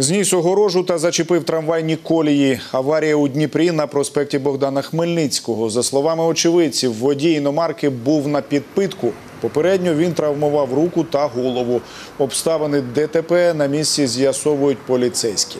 Зніс огорожу та зачепив трамвайні колії. Аварія у Дніпрі на проспекті Богдана Хмельницького. За словами очевидців, водій іномарки був на підпитку. Попередньо він травмував руку та голову. Обставини ДТП на місці з'ясовують поліцейські.